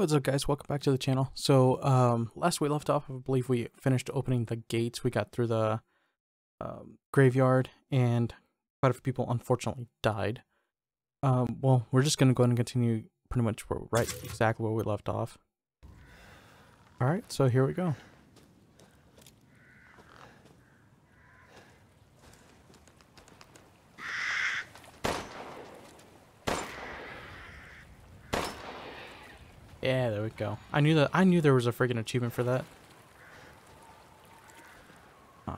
What's up guys, welcome back to the channel. So, um, last we left off, I believe we finished opening the gates. We got through the um, graveyard and quite a few people unfortunately died. Um, well, we're just going to go ahead and continue pretty much right exactly where we left off. Alright, so here we go. Yeah, there we go. I knew that I knew there was a freaking achievement for that. Huh.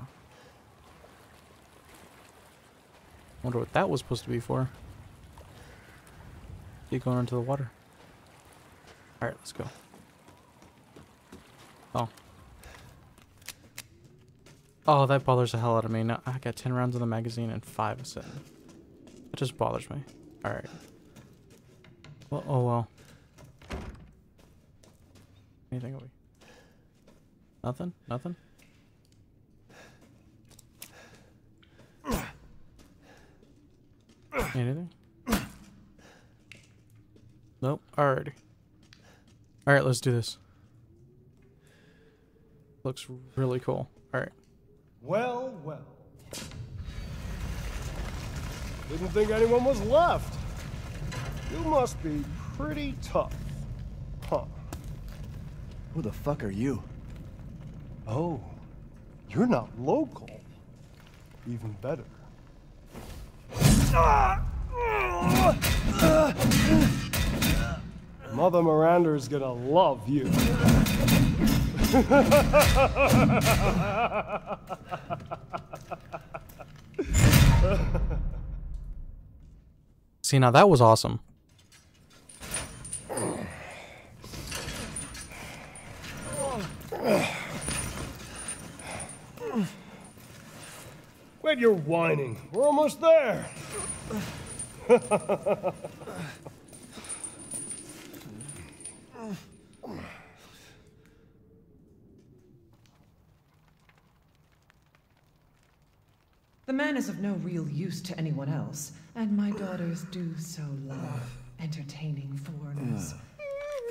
Wonder what that was supposed to be for. Keep going into the water. Alright, let's go. Oh. Oh, that bothers the hell out of me. No, I got 10 rounds in the magazine and 5 a set. It just bothers me. Alright. Well, oh well. Anything we? Nothing? Nothing? Anything? Nope. Alrighty. Alright, let's do this. Looks really cool. Alright. Well, well. Didn't think anyone was left. You must be pretty tough. Huh. Who the fuck are you? Oh, you're not local. Even better. Mother Miranda's gonna love you. See, now that was awesome. Quit your whining. We're almost there. The man is of no real use to anyone else, and my daughters do so love.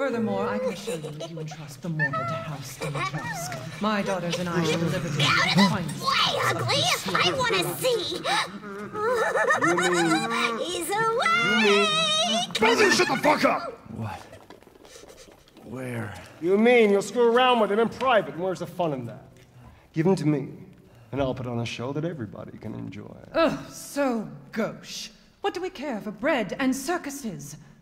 Furthermore, I can assure you if you entrust the mortal to House Dimitrescu, my daughters and I shall mm. deliver to you the finest. Way ugly! I want to see! He's awake! Both of shut the fuck up! What? Where? You mean you'll screw around with him in private, and where's the fun in that? Give him to me, and I'll put on a show that everybody can enjoy. Ugh, so gauche. What do we care for bread and circuses?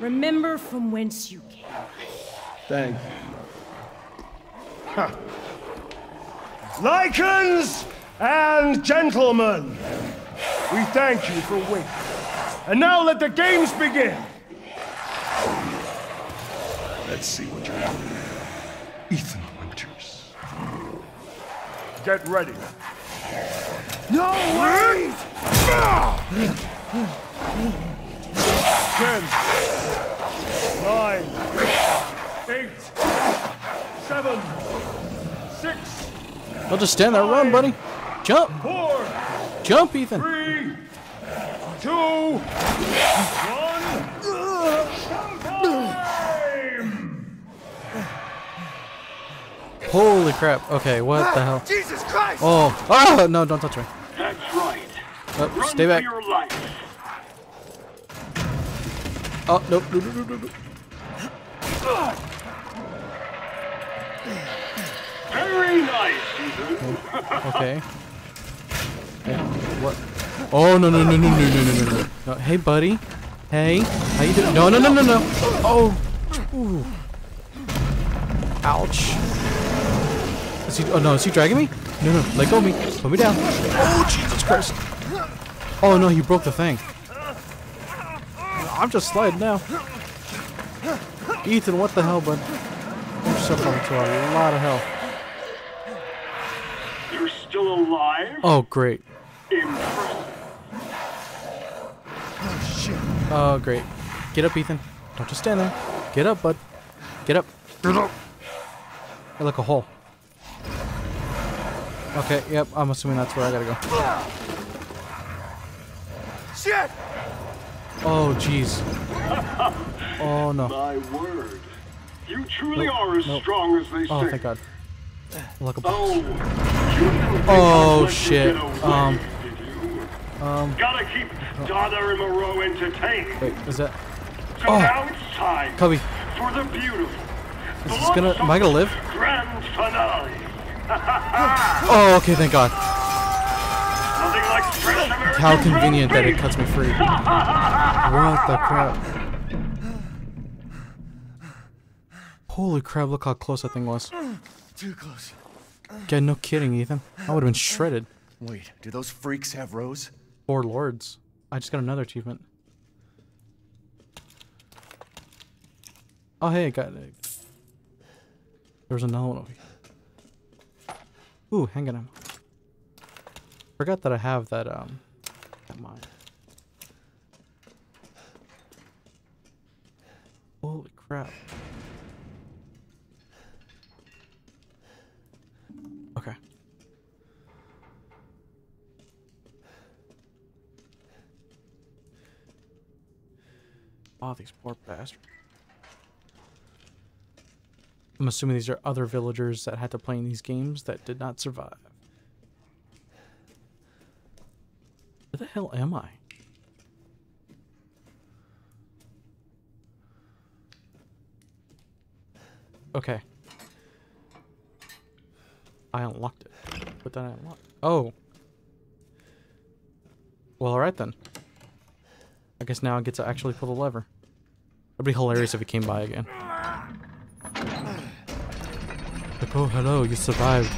Remember from whence you came. Thank you. Huh. Lycans and gentlemen, we thank you for waiting. And now let the games begin. Let's see what you're doing. Ethan Winters. Get ready. No, wait! Ah! Ten, nine, eight, seven, six, Don't just stand there, run, buddy. Jump! four, Jump, Ethan! three, two, one. Holy crap. Okay, what the hell? Jesus Christ! Oh, oh, no, don't touch me. That's right. Oh, stay back. Oh, nope, nope, nope, nope, nope. Very nice, oh, okay. What? Oh, no, no, no, no, no, no, no, no, no. no. Hey, buddy. Hey. How you doing? No, no, no, no, no. Oh. Ooh. Ouch. Is he, oh, no, is he dragging me? No, no, let go of me. Put me down. Oh, Jesus Christ. Oh, no, he broke the thing. I'm just sliding now. Ethan, what the hell, bud? You're suffering to a lot of hell. You're still alive? Oh great. Impressive. Oh, great. Get up, Ethan. Don't just stand there. Get up, bud. Get up. Get up. Hey, look, a hole. Okay, yep, I'm assuming that's where I gotta go. Shit! Oh, jeez. Oh, no. My word. You truly Nope, are as nope. strong as they say. Oh, thank God. Look, a Oh, box. Oh, you shit. Um. Um, Gotta keep Donna and Moreau entertained. wait, is that... So Oh. now it's time Cubby, for the beautiful. is this gonna... Am I gonna live? Grand finale. Oh, okay, thank God. How convenient that it cuts me free. What the crap? Holy crap, look how close that thing was. Too close. Yeah, no kidding, Ethan. I would have been shredded. Wait, do those freaks have Rose? Four lords. I just got another achievement. Oh, hey, I got it. There's another one over here. Ooh, hanging ammo. Forgot that I have that, um, that mine. Holy crap. Okay. Oh, these poor bastards. I'm assuming these are other villagers that had to play in these games that did not survive. The hell am I? Okay. I unlocked it. But then I unlocked Oh. Well, alright then. I guess now I get to actually pull the lever. That'd be hilarious if it came by again. Like, oh, hello, you survived.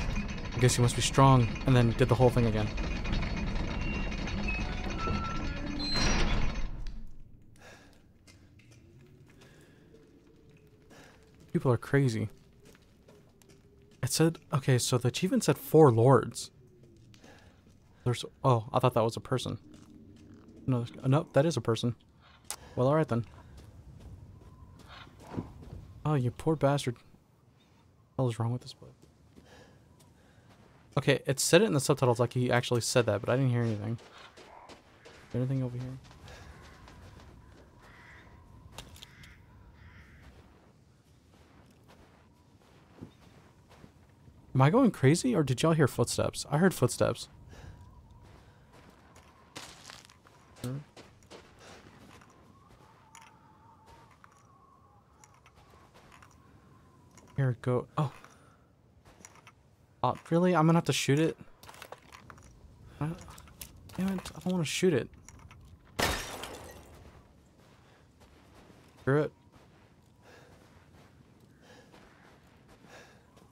I guess you must be strong. And then did the whole thing again. People are crazy. It said, okay, so the achievement said four lords. There's, oh, I thought that was a person. No, no, that is a person. Well, alright then. Oh, you poor bastard. What is wrong with this book? Okay, it said it in the subtitles like he actually said that, but I didn't hear anything. Anything over here? Am I going crazy, or did y'all hear footsteps? I heard footsteps. Here it go. Oh. Oh, really? I'm gonna have to shoot it? I, damn it, I don't want to shoot it. Screw it.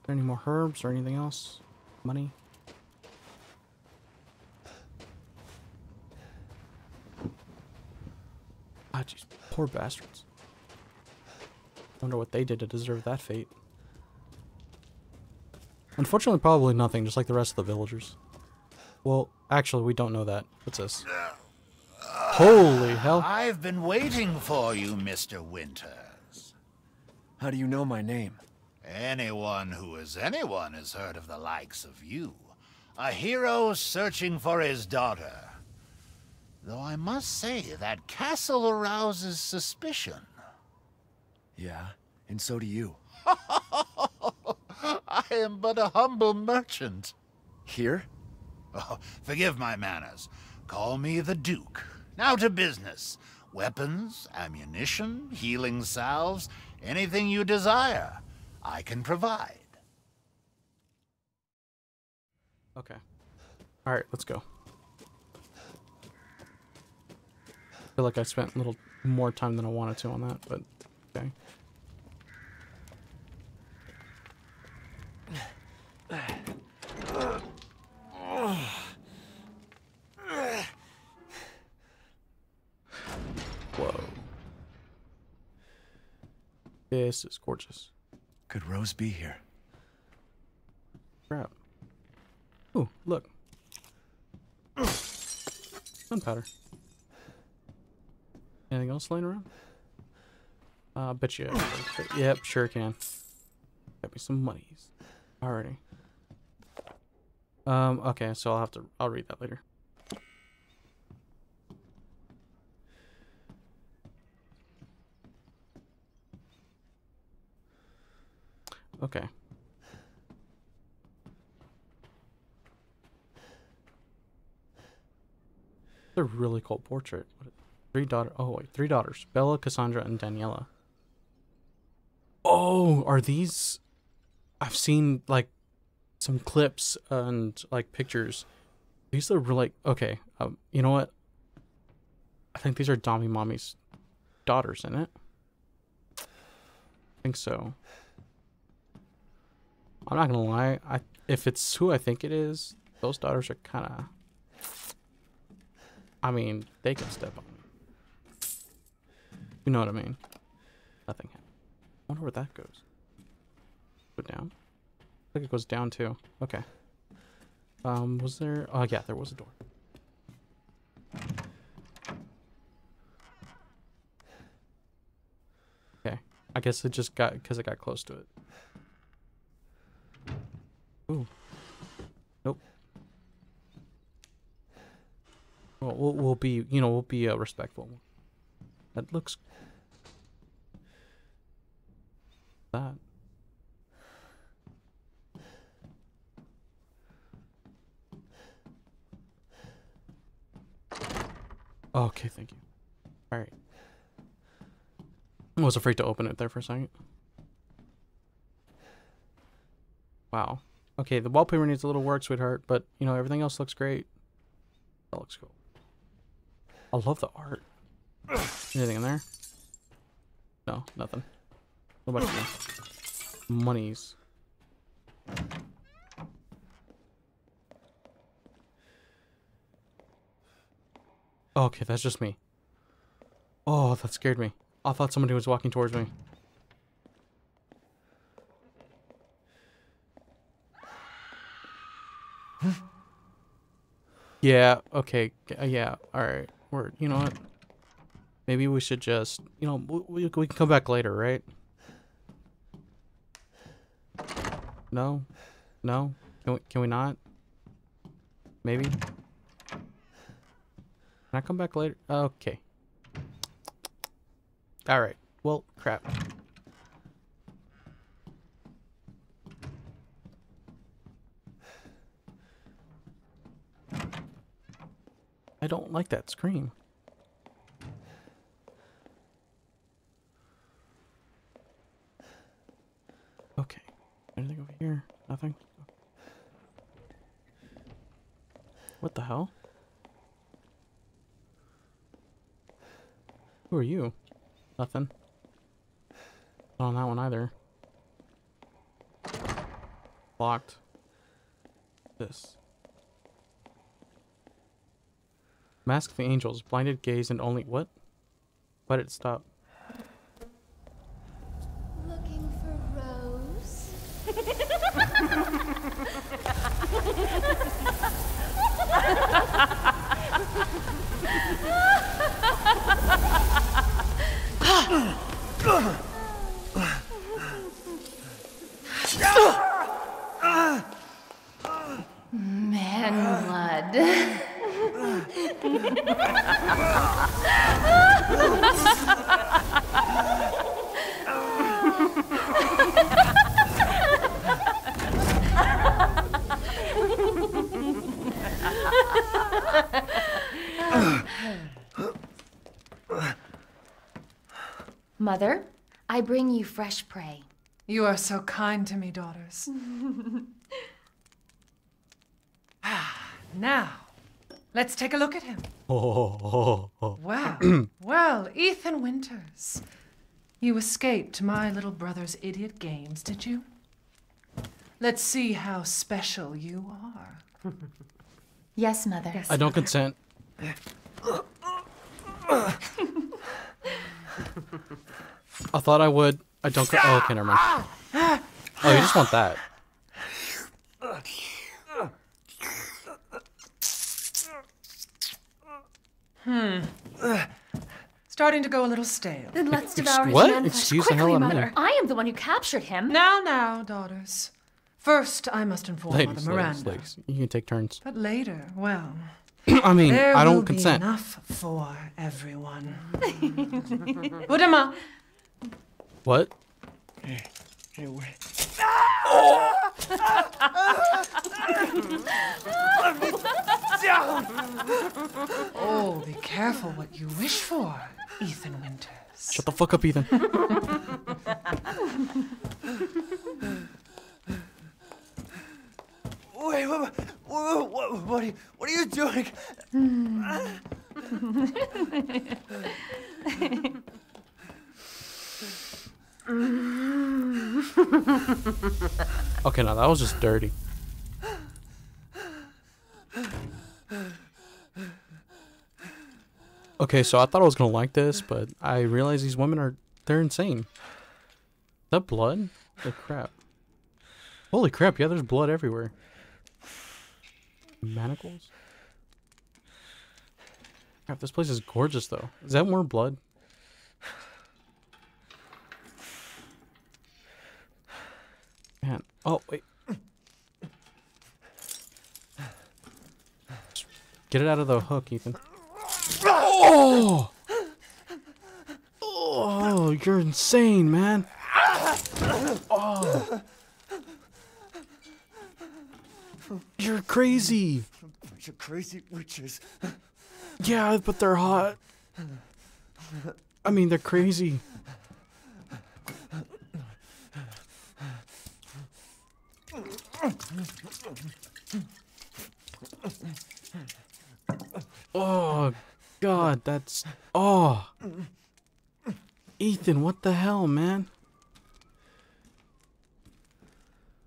Are there any more herbs or anything else? Money? Ah, jeez. Poor bastards. I wonder what they did to deserve that fate. Unfortunately, probably nothing, just like the rest of the villagers. Well, actually, we don't know that. What's this? Holy hell. I've been waiting for you, Mr. Winters. How do you know my name? Anyone who is anyone has heard of the likes of you. A hero searching for his daughter. Though I must say, that castle arouses suspicion. Yeah, and so do you. I am but a humble merchant. Here? Oh, forgive my manners. Call me the Duke. Now to business. Weapons, ammunition, healing salves, anything you desire, I can provide. Okay. All right, let's go. I feel like I spent a little more time than I wanted to on that, but okay. Whoa. This is gorgeous. Could Rose be here? Crap. Ooh, look. Gunpowder. Anything else laying around? Uh, bet you. yep, sure can. Got me some monies. Alrighty. Um, okay, so I'll have to, I'll read that later. Okay. A really cool portrait. Three daughter. Oh wait, three daughters: Bela, Cassandra, and Daniela. Oh, are these? I've seen like some clips and like pictures. These are really okay. Um, you know what? I think these are Dami Mommy's daughters in it. I think so. I'm not gonna lie. I if it's who I think it is, those daughters are kind of. I mean, they can step on. You know what I mean? Nothing. happened. I wonder where that goes. Go down. I think it goes down too. Okay. Um, was there? Oh yeah, there was a door. Okay. I guess it just got because it got close to it. Ooh. Nope. Well, we'll, we'll be, you know, we'll be uh, respectful. That looks. That. Okay, thank you. Alright. I was afraid to open it there for a second. Wow. Okay, the wallpaper needs a little work, sweetheart, but, you know, everything else looks great. That looks cool. I love the art. Anything in there? No, nothing. What about? Monies. Okay, that's just me. Oh, that scared me. I thought somebody was walking towards me. Yeah, okay. uh, Yeah, alright. We're, you know what? Maybe we should just, you know, we, we can come back later, right? No? No? Can we, can we not? Maybe? Can I come back later? Okay. Alright. Well, crap. Don't like that scream. Okay. Anything over here? Nothing? What the hell? Who are you? Nothing. Not on that one either. Locked. This. Mask the Angels, blinded gaze and only what? Did it stop? Looking for Rose? Man blood. Mother, I bring you fresh prey. You are so kind to me, daughters. ah, Now, let's take a look at him. Oh, Well, well, Ethan Winters. You escaped my little brother's idiot games, did you? Let's see how special you are. Yes, Mother. I don't consent. I thought I would. I don't. Co- oh, okay, never mind. Oh, you just want that. Hmm. Starting to go a little stale. Then let's devour his what? man flesh Excuse the hell quickly, out of me. Mother. I am the one who captured him. Now, now, daughters. First, I must inform Ladies, Mother ladies, Miranda. ladies. You can take turns. But later, well, I mean, there I don't consent. be enough for everyone. Udama, What? oh, be careful what you wish for, Ethan Winters. Shut the fuck up, Ethan. Wait, what, what, what, what, are, you, what are you doing? Okay, now that was just dirty. Okay, so I thought I was gonna like this, but I realize these women are they're insane. Is that blood? Holy crap. Holy crap, yeah, there's blood everywhere. Manacles? This place is gorgeous though. Is that more blood? Man. Oh, wait. Just Get it out of the hook, Ethan. Oh! Oh, you're insane, man. Oh. You're crazy. Bunch of crazy witches. Yeah, but they're hot. I mean, they're crazy. Oh, God, that's. Oh. Ethan, what the hell, man?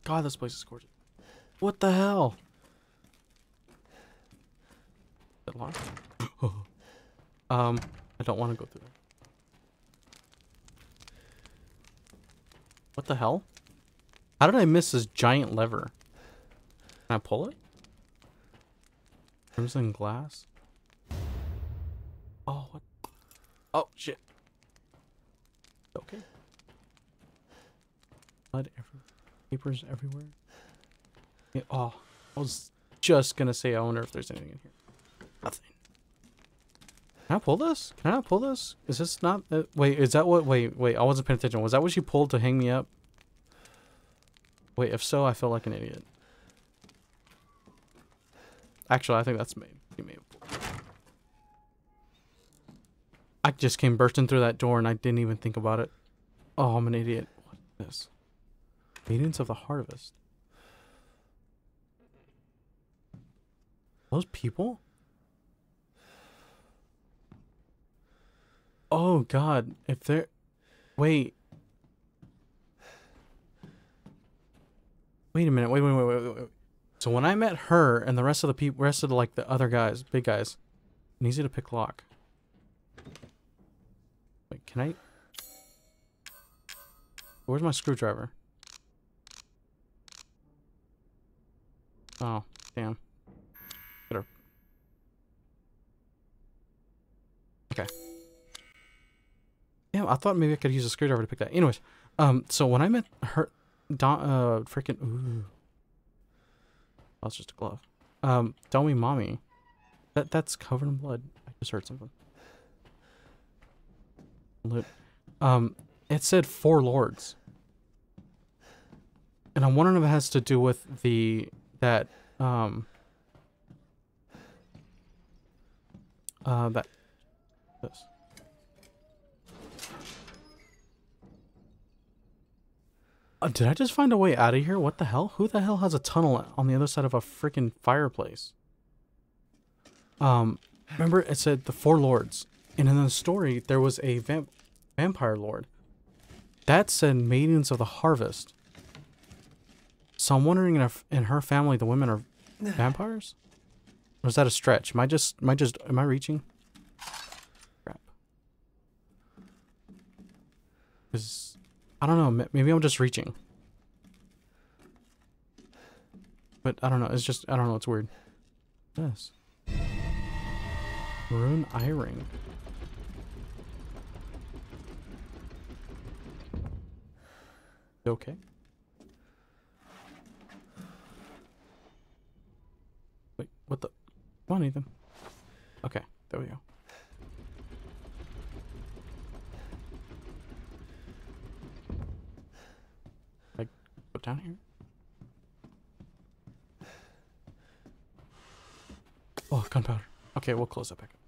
God, this place is gorgeous. What the hell? It locked? um, I don't want to go through there. What the hell? How did I miss this giant lever? Can I pull it? Crimson glass? Oh, what? Oh, shit. Okay. Blood everywhere. Papers everywhere. Yeah, oh, I was just gonna say, I wonder if there's anything in here. Nothing. Can I pull this? Can I not pull this? Is this not? Uh, wait, is that what? Wait, wait. I wasn't paying attention. Was that what she pulled to hang me up? Wait, if so, I feel like an idiot. Actually, I think that's me. I just came bursting through that door and I didn't even think about it. Oh, I'm an idiot. What is this? Maidens of the Harvest. Those people? Oh god, if they're wait. Wait a minute. Wait, wait, wait, wait, wait. So when I met her and the rest of the people, rest of the, like the other guys, big guys, an easy to pick lock. Wait, can I? Where's my screwdriver? Oh, damn. Better. Okay. Damn, I thought maybe I could use a screwdriver to pick that. Anyways, um, so when I met her, Don, uh, freaking, ooh. That's just a glove. Um, Domi Mommy. That, that's covered in blood. I just heard something. Loot. Um, it said four lords. And I'm wondering if it has to do with the, that, um, uh, that, this. Uh, did I just find a way out of here? What the hell? Who the hell has a tunnel on the other side of a freaking fireplace? Um, remember it said the four lords, and in the story there was a vamp- vampire lord. That said maidens of the harvest. So I'm wondering if in her family the women are vampires? Or is that a stretch? Am I just am I just am I reaching? Crap. Cause I don't know, maybe I'm just reaching. But I don't know, it's just I don't know, it's weird. Yes. Rune eye ring. Okay. Wait, what the? Come on, Ethan. Okay, there we go. Down here. Oh, gunpowder. Okay, we'll close that back up.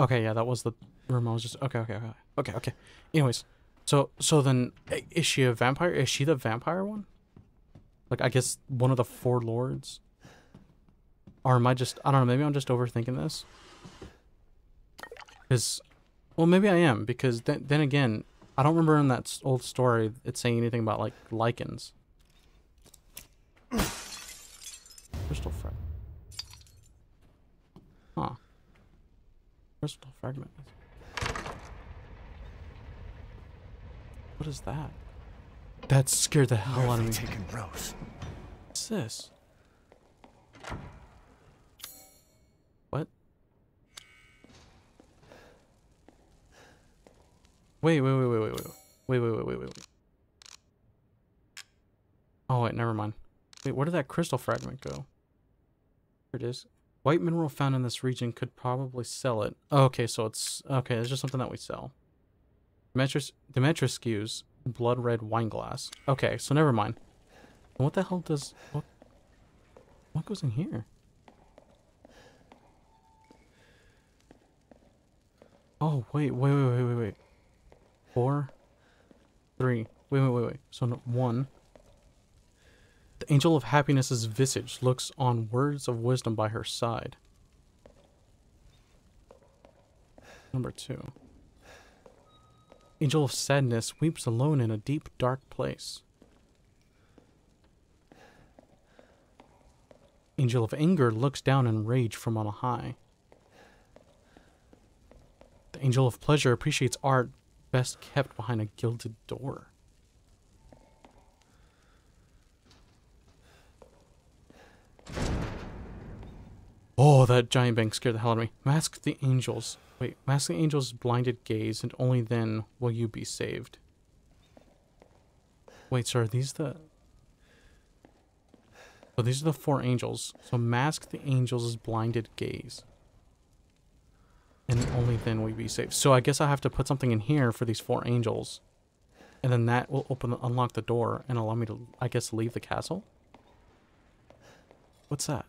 Okay, yeah, that was the room I was just okay, okay, okay, okay, okay. Anyways, so so then is she a vampire? Is she the vampire one? Like I guess one of the four lords. Or am I just I don't know, maybe I'm just overthinking this. Cuz well maybe I am because then then again, I don't remember in that old story it saying anything about like Lycans. Crystal fragment. Huh. Crystal fragment. What is that? That scared the hell out of me. taken Rose? What's this? Wait, wait, wait, wait, wait, wait, wait, wait, wait, wait, wait. Oh wait, never mind. Wait, where did that crystal fragment go? Here it is. White mineral found in this region could probably sell it. Oh, okay, so it's okay. It's just something that we sell. Demetrius, Dimitrescu's blood red wine glass. Okay, so never mind. What the hell does what? What goes in here? Oh wait, wait, wait, wait, wait, wait. Four, three. Wait, wait, wait, wait. So no, one. The angel of happiness's visage looks on words of wisdom by her side. Number two. Angel of sadness weeps alone in a deep, dark place. Angel of anger looks down in rage from on high. The angel of pleasure appreciates art best kept behind a gilded door. Oh, that giant bank scared the hell out of me. Mask the angels. Wait, mask the angels' blinded gaze, and only then will you be saved. Wait, sir, are these the. So these are the four angels. So mask the angels' blinded gaze. And only then will you be safe. So I guess I have to put something in here for these four angels. And then that will open unlock the door and allow me to I guess leave the castle? What's that?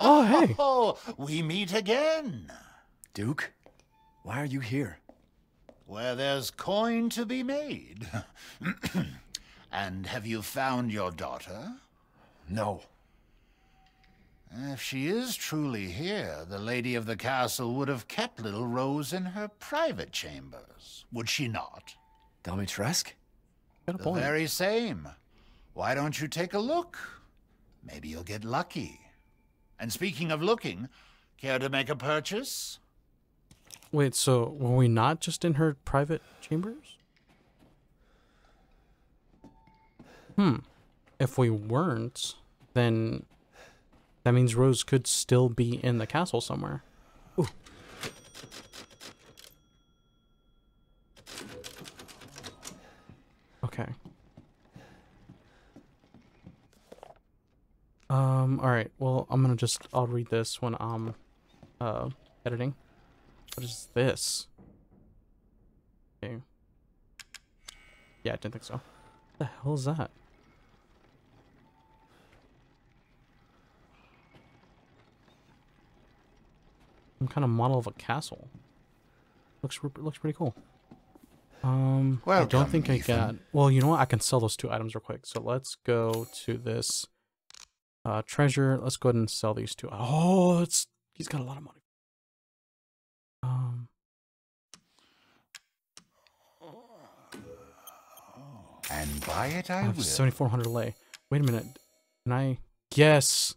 Oh, hey. Oh, we meet again. Duke, why are you here? Where there's coin to be made. and have you found your daughter? No. If she is truly here, the lady of the castle would have kept little Rose in her private chambers, would she not? Dimitrescu? Got a The point. very same. Why don't you take a look? Maybe you'll get lucky. And speaking of looking, care to make a purchase? Wait, so were we not just in her private chambers? Hmm. If we weren't, then that means Rose could still be in the castle somewhere. Ooh. Okay. Um, alright, well, I'm gonna just, I'll read this when I'm, uh, editing. What is this? Okay. Yeah, I didn't think so. What the hell is that? Some kind of model of a castle. Looks looks pretty cool. Um, well, I don't think I got. Well, you know what? I can sell those two items real quick. So let's go to this uh, treasure. Let's go ahead and sell these two. Oh, it's he's got a lot of money. Um, And buy it I I have will. 7,400 lei. Wait a minute. Can I? Yes.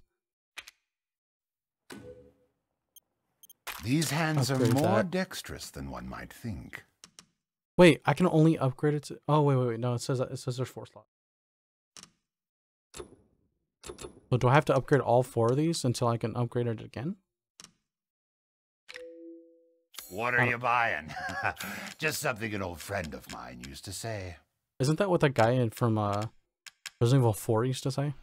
These hands are more that. dexterous than one might think. Wait, I can only upgrade it to. Oh wait, wait, wait. No, it says it says there's four slots. So do I have to upgrade all four of these until I can upgrade it again? What are you buying? Just something an old friend of mine used to say. Isn't that what that guy from uh Resident Evil 4 used to say?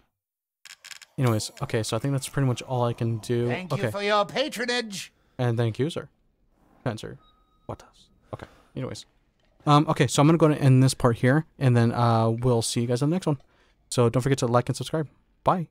Anyways, okay, so I think that's pretty much all I can do. Thank okay, you for your patronage. And thank you, sir. Answer. What else? Okay. Anyways, um, okay, so I'm gonna go to end this part here, and then uh, we'll see you guys on the next one. So don't forget to like and subscribe. Bye.